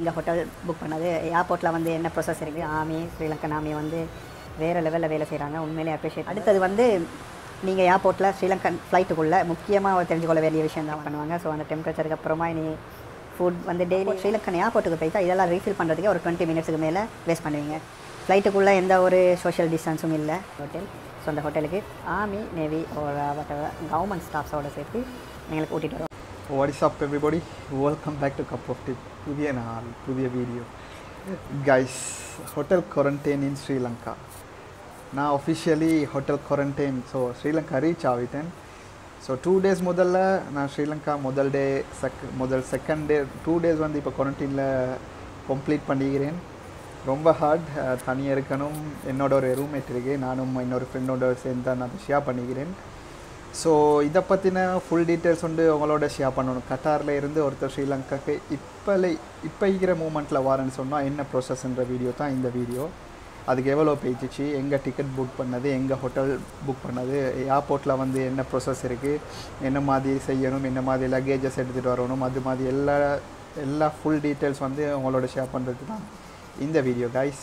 இங்கே hotel book பண்ணது. ஏர்போர்ட்டில் வந்து என்ன ப்ரொசஸ் இருக்குது ஆமி ஸ்ரீலங்கன் ஆமி வந்து வேறு லெவலில் வேலை செய்கிறாங்க உண்மையிலே அப்ரிஷியேட் அடுத்தது வந்து நீங்கள் ஏர்போர்ட்டில் ஸ்ரீலங்கன் ஃப்ளைட்டுக்குள்ளே முக்கியமாக தெரிஞ்சுக்கொள்ள வேண்டிய விஷயம் தான் பண்ணுவாங்க. ஸோ அந்த டெம்பரேச்சருக்கு அப்புறமா இனி ஃபுட் வந்து டெய்லி ஸ்ரீலங்கன் ஏர்போர்ட்டுக்கு போய்த்தா இதெல்லாம் ரீஃபில் பண்ணுறதுக்கே ஒரு டுவெண்ட்டி மினிட்ஸுக்கு மேலே வேஸ்ட் பண்ணுவீங்க. ஃப்ளைட்டுக்குள்ளே எந்த ஒரு சோஷியல் டிஸ்டன்ஸும் இல்லை. ஹோட்டல் ஸோ அந்த ஹோட்டலுக்கு ஆர்மி நேவி ஒரு கவர்மெண்ட் ஸ்டாஃப்ஸோட சேர்த்து எங்களுக்கு கூட்டிகிட்டு வரோம் what is up everybody welcome back to cup of tea புதிய நாள் புதிய video guys hotel quarantine in Sri Lanka நான் officially hotel quarantine so Sri Lanka reach ஆகிட்டேன் ஸோ டூ டேஸ் முதல்ல நான் ஸ்ரீலங்கா முதல் டே செக் முதல் செகண்ட் டே டூ டேஸ் வந்து இப்போ குவாரண்டைனில் கம்ப்ளீட் பண்ணிக்கிறேன் ரொம்ப ஹார்ட் தனியாக இருக்கணும் என்னோட ஒரு ரூம்மேட் இருக்கு நானும் இன்னொரு ஃப்ரெண்டோட சேர்ந்து தான் நான் ஷேர் பண்ணிக்கிறேன் ஸோ இதை பற்றின ஃபுல் டீட்டெயில்ஸ் வந்து உங்களோட ஷேர் பண்ணணும். கட்டாரில் இருந்து ஒருத்தர் ஸ்ரீலங்காக்கு இப்போ இப்போ இருக்கிற மூமெண்ட்டில் வாரேன்னு சொன்னால் என்ன ப்ரோசஸ்ன்ற வீடியோ தான் இந்த வீடியோ அதுக்கு எவ்வளோ பேஜிச்சு எங்கே டிக்கெட் புக் பண்ணது? எங்கே ஹோட்டல் புக் பண்ணது? ஏர்போர்ட்டில் வந்து என்ன ப்ரோசஸ் இருக்குது என்ன மாதிரி செய்யணும்? என்ன மாதிரி லக்கேஜஸ் எடுத்துகிட்டு வரணும்? அது மாதிரி எல்லா எல்லா ஃபுல் டீட்டெயில்ஸ் வந்து உங்களோட ஷேர் பண்ணுறது தான் இந்த வீடியோ கைஸ்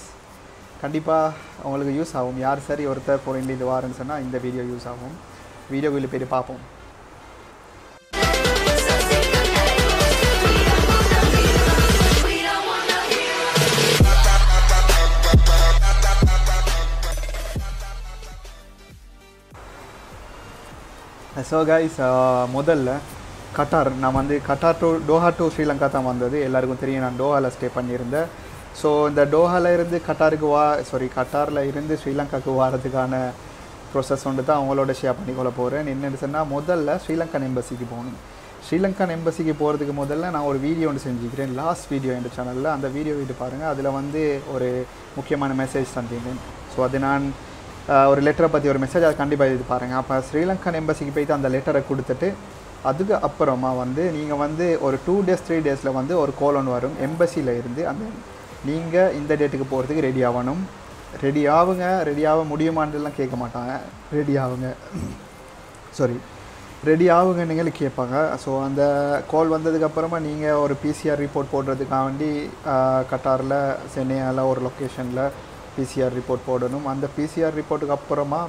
கண்டிப்பாக உங்களுக்கு யூஸ் ஆகும். யார் சரி ஒருத்தர் போகிற இது வாரன்னு சொன்னால் இந்த வீடியோ யூஸ் ஆகும். வீடியோவில் போய் பார்ப்போம் ஸோ கைஸ் முதல்ல கட்டார். நான் வந்து Qatar to Doha to Sri Lanka தான் வந்தது. எல்லாருக்கும் தெரியும் நான் டோஹாவில் ஸ்டே பண்ணியிருந்தேன். ஸோ இந்த டோஹாவில் இருந்து கட்டாருக்கு வா சாரி கட்டாரில் இருந்து ஸ்ரீலங்காவுக்கு வரதுக்கான ப்ரொசஸ் ஒன்று தான் அவங்களோட ஷேர் பண்ணிக்கொள்ள போகிறேன் என்னென்னு சொன்னால் முதல்ல ஸ்ரீலங்கன் எம்பசிக்கு போகணும். ஸ்ரீலங்கன் எம்பசிக்கு போகிறதுக்கு முதல்ல நான் ஒரு வீடியோ ஒன்று செஞ்சுக்கிறேன். லாஸ்ட் வீடியோ என்ற சேனலில் அந்த வீடியோ விட்டு பாருங்கள் அதில் வந்து ஒரு முக்கியமான மெசேஜ் தந்திருந்தேன். ஸோ அது நான் ஒரு லெட்டரை பற்றி ஒரு மெசேஜ் அதை கண்டிப்பாக இது பாருங்கள் அப்போ ஸ்ரீலங்கன் எம்பசிக்கு போய்ட்டு அந்த லெட்டரை கொடுத்துட்டு அதுக்கு அப்புறமா வந்து நீங்கள் வந்து ஒரு டூ டேஸ் த்ரீ டேஸில் வந்து ஒரு கோல் ஒன்று வரும். எம்பசியில் இருந்து அந்த நீங்கள் இந்த டேட்டுக்கு போகிறதுக்கு ரெடி ஆகணும். ரெடி ஆகுங்க ரெடி ஆக முடியுமான்றலாம் கேட்க மாட்டாங்க. ரெடி ஆகுங்க. சாரி ரெடி ஆகுங்க நீங்கள் கேட்பாங்க. ஸோ அந்த கால் வந்ததுக்கப்புறமா நீங்கள் ஒரு பிசிஆர் ரிப்போர்ட் போடுறதுக்காக வேண்டி கட்டாரில் சென்னையால் ஒரு லொக்கேஷனில் பிசிஆர் ரிப்போர்ட் போடணும். அந்த பிசிஆர் ரிப்போர்ட்டுக்கு அப்புறமா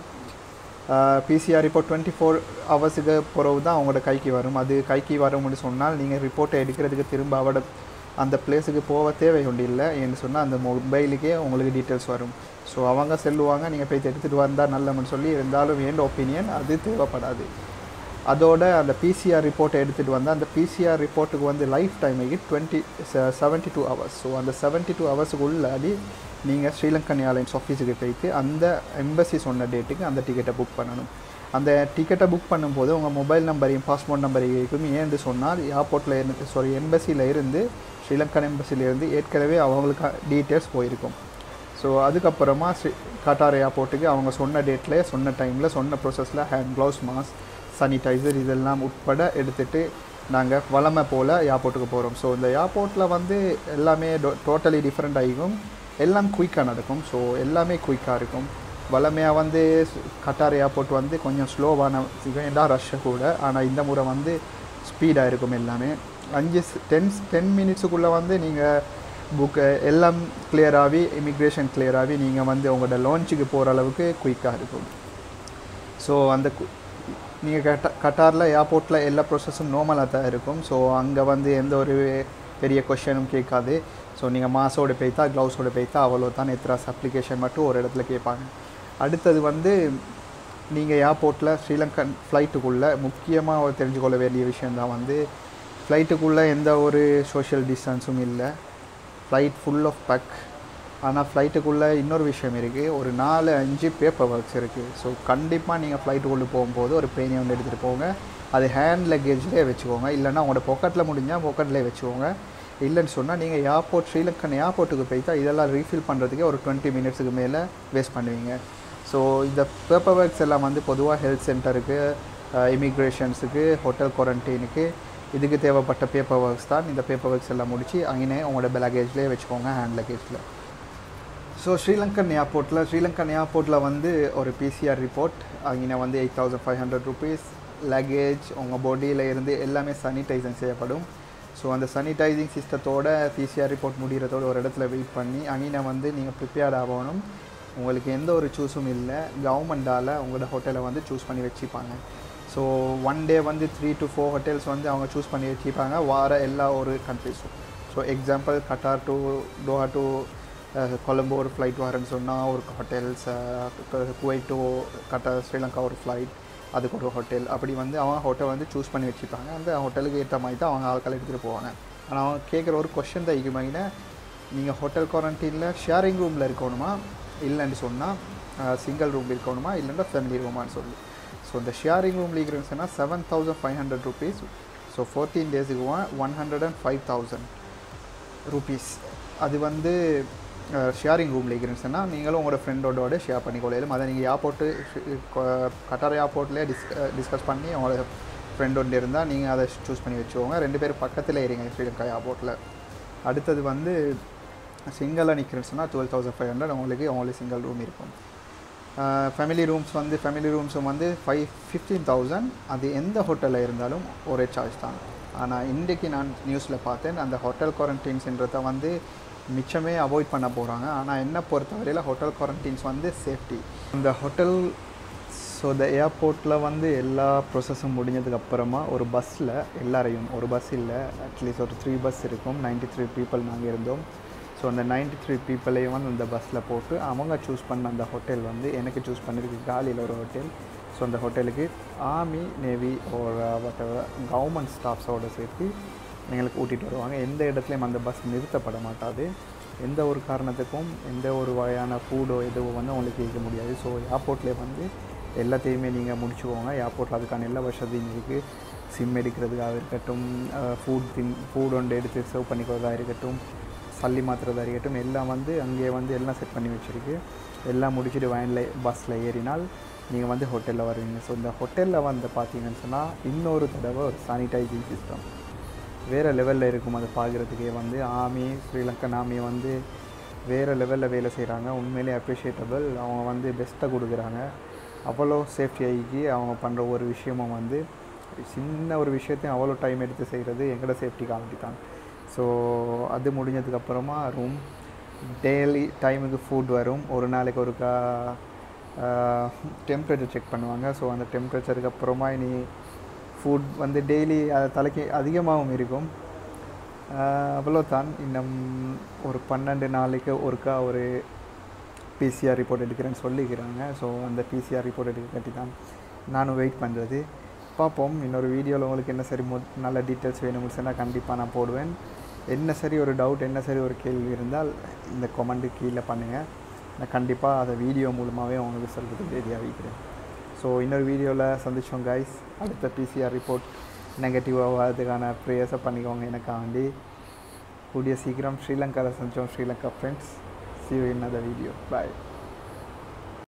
பிசிஆர் ரிப்போர்ட் டுவெண்ட்டி ஃபோர் ஹவர்ஸுக்கு பிறகு தான் அவங்களோட கைக்கு வரும். அது கைக்கு வரும்னு சொன்னால் நீங்கள் ரிப்போர்ட்டை எடுக்கிறதுக்கு திரும்ப அவட அந்த பிளேஸுக்கு போக தேவை ஒன்று இல்லை என்று சொன்னால் அந்த மொபைலுக்கே உங்களுக்கு டீட்டெயில்ஸ் வரும். ஸோ அவங்க செல்லுவாங்க நீங்கள் போய் எடுத்துகிட்டு வந்தால் நல்லமன்னு சொல்லி இருந்தாலும் என் ஒப்பீனியன் அது தேவைப்படாது. அதோட அந்த பிசிஆர் ரிப்போர்ட்டை எடுத்துகிட்டு வந்தால் அந்த பிசிஆர் ரிப்போர்ட்டுக்கு வந்து லைஃப் டைமுக்கு twenty seventy two hours so அந்த செவன்ட்டி டூ ஹவர்ஸுக்கு உள்ளாடி நீங்கள் ஸ்ரீலங்கன் ஏர்லைன்ஸ் ஆஃபீஸுக்கு போயிட்டு அந்த எம்பசி சொன்ன டேட்டுக்கு அந்த டிக்கெட்டை புக் பண்ணணும். அந்த டிக்கெட்டை புக் பண்ணும்போது உங்கள் மொபைல் நம்பரையும் பாஸ்போர்ட் நம்பரையும் ஏன்னு சொன்னால் ஏர்போர்ட்டில் இருந்து சாரி எம்பசியில் இருந்து ஸ்ரீலங்கன் எம்பசியிலேருந்து ஏற்கனவே அவங்களுக்கு டீட்டெயில்ஸ் போயிருக்கும். ஸோ அதுக்கப்புறமா ஸ்ரீ கட்டார் ஏர்போர்ட்டுக்கு அவங்க சொன்ன டேட்டில் சொன்ன டைமில் சொன்ன ப்ரோசஸில் ஹேண்ட் க்ளவுஸ் மாஸ்க் சானிடைசர் இதெல்லாம் உட்பட எடுத்துகிட்டு நாங்கள் வளமை போல் ஏர்போர்ட்டுக்கு போகிறோம் ஸோ இந்த ஏர்போர்ட்டில் வந்து எல்லாமே டோட்டலி டிஃப்ரெண்ட் ஆகிக்கும். எல்லாம் குயிக்காக நடக்கும். ஸோ எல்லாமே குயிக்காக இருக்கும். வளமையாக வந்து கட்டார் ஏர்போர்ட் வந்து கொஞ்சம் ஸ்லோவான ஏண்டா ரஷ்ஷை கூட ஆனால் இந்த முறை வந்து ஸ்பீடாக இருக்கும் எல்லாமே. அஞ்சு டென் டென் மினிட்ஸுக்குள்ளே வந்து நீங்கள் புக்கு எல்லாம் கிளியராகி இமிக்ரேஷன் கிளியராகி நீங்கள் வந்து உங்களோட லான்ச்சுக்கு போகிற அளவுக்கு குயிக்காக இருக்கும். ஸோ அந்த நீங்கள் கட்ட கட்டாரில் ஏர்போர்ட்டில் எல்லா ப்ரொசஸும் நார்மலாக தான் இருக்கும். ஸோ அங்கே வந்து எந்த ஒரு பெரிய கொஷனும் கேட்காது. ஸோ நீங்கள் மாஸோடு போய்த்தா க்ளவுஸோடு போய்த்தா அவ்வளோ தான் எத்ராஸ் அப்ளிகேஷன் மட்டும் ஒரு இடத்துல கேட்பாங்க. அடுத்தது வந்து நீங்கள் ஏர்போர்ட்டில் ஸ்ரீலங்கன் ஃப்ளைட்டுக்குள்ளே முக்கியமாக தெரிஞ்சுக்கொள்ள வேண்டிய விஷயந்தான் வந்து ஃப்ளைட்டுக்குள்ளே எந்த ஒரு சோஷியல் டிஸ்டன்ஸும் இல்லை. ஃப்ளைட் ஃபுல் ஆஃப் பேக் ஆனால் ஃப்ளைட்டுக்குள்ளே இன்னொரு விஷயம் இருக்குது ஒரு நாலு அஞ்சு பேப்பர் ஒர்க்ஸ் இருக்குது ஸோ கண்டிப்பாக நீங்கள் ஃப்ளைட்டுக்குள்ளே போகும்போது ஒரு பேனியை ஒன்று எடுத்துகிட்டு போங்க. அது ஹேண்ட் லக்கேஜ்லேயே வச்சுக்கோங்க. இல்லைன்னா உங்களோட பொக்கெட்டில் முடிஞ்சால் பொக்கெட்லேயே வச்சுக்கோங்க. இல்லைன்னு சொன்னால் நீங்கள் ஏர்போர்ட் ஸ்ரீலங்கன் ஏர்போர்ட்டுக்கு போய்த்தா இதெல்லாம் ரீஃபில் பண்ணுறதுக்கே ஒரு டுவெண்ட்டி மினிட்ஸுக்கு மேலே வேஸ்ட் பண்ணுவீங்க. ஸோ இந்த பேப்பர் ஒர்க்ஸ் எல்லாம் வந்து பொதுவாக ஹெல்த் சென்டருக்கு இமிக்ரேஷன்ஸுக்கு ஹோட்டல் குவாரண்டைனுக்கு இதுக்கு தேவைப்பட்ட பேப்பர் ஒர்க்ஸ் தான். இந்த பேப்பர் ஒர்க்ஸ் எல்லாம் முடித்து அங்கே உங்களோட லக்கேஜ்லேயே வச்சுக்கோங்க ஹேண்ட் லக்கேஜில் ஸோ ஸ்ரீலங்கன் ஏர்போர்ட்டில் ஸ்ரீலங்கன் ஏர்போர்ட்டில் வந்து ஒரு பிசிஆர் ரிப்போர்ட் அங்கே வந்து eight thousand five hundred rupees luggage உங்கள் பாடியில் இருந்து எல்லாமே சானிடைசிங் செய்யப்படும். ஸோ அந்த சானிடைசிங் சிஸ்டத்தோட பிசிஆர் ரிப்போர்ட் முடிகிறதோட ஒரு இடத்துல வெயிட் பண்ணி அங்கே வந்து நீங்கள் ப்ரிப்பேர்ட் ஆகணும். உங்களுக்கு எந்த ஒரு சூஸும் இல்லை. கவர்மெண்டால் உங்களோட ஹோட்டலை வந்து சூஸ் பண்ணி வச்சுப்பாங்க. ஸோ ஒன் டே வந்து த்ரீ டு ஃபோர் ஹோட்டல்ஸ் வந்து அவங்க சூஸ் பண்ணி வச்சுப்பாங்க வார எல்லா ஒரு கண்ட்ரிஸும் so example Qatar to Doha to Colombo ஒரு ஃப்ளைட் வரேன்னு சொன்னால் ஒரு hotels Kuwait to Qatar Sri Lanka ஒரு ஃப்ளைட் அதுக்கு ஒரு ஹோட்டல் அப்படி வந்து அவங்க ஹோட்டல் வந்து சூஸ் பண்ணி வச்சுப்பாங்க அந்த ஹோட்டலுக்கு ஏற்ற மாதிரி தான் அவங்க ஆட்கள் எடுத்துகிட்டு போவாங்க. ஆனால் அவங்க கேட்குற ஒரு கொஷின் தான் இருக்குமாங்கன்னா நீங்கள் ஹோட்டல் குவாரண்டைனில் ஷேரிங் ரூமில் இருக்கணுமா? இல்லைன்னு சொன்னால் சிங்கிள் ரூம் இருக்கணுமா? இல்லைன்னா ஃபேமிலி ரூமான்னு சொல்லி. ஸோ இந்த ஷேரிங் ரூம் இருக்கிறேன்னு சொன்னால் seven thousand five hundred rupees so fourteen டேஸுக்கு one hundred and five thousand rupees அது வந்து ஷேரிங் ரூமில் இருக்கிறேன்னு சொன்னால் நீங்களும் உங்களோட ஃப்ரெண்டோட ஷேர் பண்ணிக்கொள்ளையிலும் அதை நீங்கள் ஏர்போர்ட்டு கட்டார் ஏர்போர்ட்லேயே டிஸ் டிஸ்கஸ் பண்ணி உங்களோட ஃப்ரெண்டோட இருந்தால் நீங்கள் அதை சூஸ் பண்ணி வச்சுக்கோங்க. ரெண்டு பேரும் பக்கத்தில் இருங்க ஸ்ரீலங்கா ஏர்போர்ட்டில் அடுத்தது வந்து சிங்கிளாக நிற்கிறேன்னு சொன்னால் டுவெல் தௌசண்ட் ஃபைவ் ஹண்ட்ரட் உங்களுக்கு உங்களுக்கு சிங்கிள் ரூம் இருக்கும். ஃபேமிலி ரூம்ஸ் வந்து ஃபேமிலி ரூம்ஸும் வந்து ஃபைவ் ஃபிஃப்டீன் தௌசண்ட் அது எந்த ஹோட்டலில் இருந்தாலும் ஒரே சார்ஜ் தான். ஆனால் இன்றைக்கு நான் நியூஸில் பார்த்தேன் அந்த ஹோட்டல் குவாரண்டைன்ஸ்ன்றத வந்து மிச்சமே அவாய்ட் பண்ண போகிறாங்க ஆனால் என்ன பொறுத்தவரையில் ஹோட்டல் குவாரண்டைன்ஸ் வந்து சேஃப்டி இந்த ஹோட்டல் ஸோ இந்த ஏர்போர்ட்டில் வந்து எல்லா ப்ரொசஸும் முடிஞ்சதுக்கு அப்புறமா ஒரு பஸ்ஸில் எல்லாரையும் ஒரு பஸ் இல்லை அட்லீஸ்ட் ஒரு த்ரீ பஸ் இருக்கும். நைன்டி த்ரீ பீப்புள் நாங்கள் இருந்தோம். ஸோ அந்த நைன்டி த்ரீ பீப்புளையும் வந்து அந்த பஸ்ஸில் போட்டு அவங்க சூஸ் பண்ண அந்த ஹோட்டல் வந்து எனக்கு சூஸ் பண்ணியிருக்கு காலியில் ஒரு ஹோட்டல் ஸோ அந்த ஹோட்டலுக்கு ஆர்மி நேவி ஒரு வாட் கவர்மெண்ட் ஸ்டாஃப்ஸோடு சேர்த்து எங்களுக்கு கூட்டிகிட்டு வருவாங்க. எந்த இடத்துலையும் அந்த பஸ் நிறுத்தப்பட மாட்டாது. எந்த ஒரு காரணத்துக்கும் எந்த ஒரு வகையான ஃபூடோ எதுவோ வந்து உங்களுக்கு கேட்க முடியாது. ஸோ ஏர்போர்ட்லேயே வந்து எல்லாத்தையுமே நீங்கள் முடிச்சுக்கோங்க ஏர்போர்ட்டில் அதுக்கான எல்லா வசதியும் இருக்குது சிம் எடுக்கிறதுக்காக இருக்கட்டும் ஃபுட் தின் ஃபுட் ஒன்று எடுத்து சர்வ் பண்ணிக்கிறதா இருக்கட்டும் பள்ளி மாற்றுறதா இருக்கட்டும் எல்லாம் வந்து அங்கேயே வந்து எல்லாம் செட் பண்ணி வச்சுருக்கு. எல்லாம் முடிச்சுட்டு வேனில் பஸ்ஸில் ஏறினால் நீங்கள் வந்து ஹோட்டலில் வருவீங்க. ஸோ இந்த ஹோட்டலில் வந்து பார்த்தீங்கன்னு சொன்னால் இன்னொரு தடவை ஒரு சானிடைசிங் சிஸ்டம் வேறு லெவலில் இருக்கும் அதை பார்க்குறதுக்கே வந்து. ஆமி ஸ்ரீலங்கன் ஆமி வந்து வேறு லெவலில் வேலை செய்கிறாங்க உண்மையிலே அப்ரிஷியேட்டபிள் அவங்க வந்து பெஸ்ட்டை கொடுக்குறாங்க. அவ்வளோ சேஃப்டி ஆகி அவங்க பண்ணுற ஒரு விஷயமும் வந்து சின்ன ஒரு விஷயத்தையும் அவ்வளோ டைம் எடுத்து செய்கிறது எங்களோட சேஃப்டி காமிட்டி தான். ஸோ அது முடிஞ்சதுக்கப்புறமா ரூம் டெய்லி டைமுக்கு ஃபுட் வரும். ஒரு நாளைக்கு ஒருக்கா டெம்பரேச்சர் செக் பண்ணுவாங்க. ஸோ அந்த டெம்பரேச்சருக்கு அப்புறமா இனி ஃபுட் வந்து டெய்லி அது தலைக்கு அதிகமாகவும் இருக்கும். அவ்வளோதான் இன்னும் ஒரு பன்னெண்டு நாளைக்கு ஒருக்கா ஒரு பிசிஆர் ரிப்போர்ட் எடுக்கிறேன்னு சொல்லிக்கிறாங்க. ஸோ அந்த பிசிஆர் ரிப்போர்ட் எடுக்க கட்டி தான் நானும் வெயிட் பண்ணுறது பார்ப்போம். இன்னொரு வீடியோவில் உங்களுக்கு என்ன சரி நல்ல டீட்டெயில்ஸ் வேணும்னு சொன்னால் கண்டிப்பாக நான் போடுவேன். என்ன சரி ஒரு டவுட் என்ன சரி ஒரு கேள்வி இருந்தால் இந்த கொமெண்ட்டு கீழே பண்ணுங்கள் நான் கண்டிப்பாக அதை வீடியோ மூலமாகவே உங்களுக்கு சொல்கிறதுக்கு ரெடியாக வைக்கிறேன். ஸோ இன்னொரு வீடியோவில் சந்திச்சோம் கைஸ் அடுத்த பிசிஆர் ரிப்போர்ட் நெகட்டிவாக வரதுக்கான ப்ரேயர்ஸை பண்ணிக்கோங்க எனக்காண்டி. கூடிய சீக்கிரம் ஸ்ரீலங்காவில் சந்தித்தோம் Sri Lanka friends see you in video bye